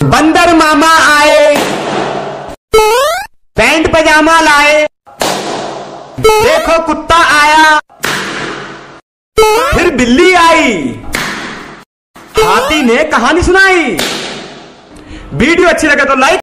बंदर मामा आए। पैंट पजामा लाए। देखो कुत्ता आया। फिर बिल्ली आई। हाथी ने कहानी सुनाई। वीडियो अच्छी लगे तो लाइक